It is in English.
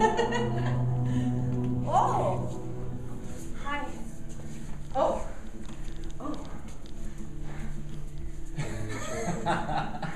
oh. Hi. Oh. Oh.